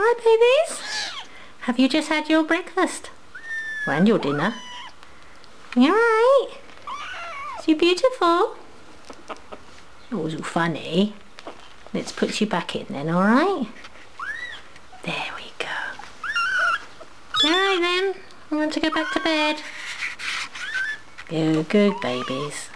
Hi babies. Have you just had your breakfast? And your dinner? You alright? Is you beautiful? Oh, it was all funny. Let's put you back in then, alright? There we go. Alright then, I want to go back to bed. Good, good babies.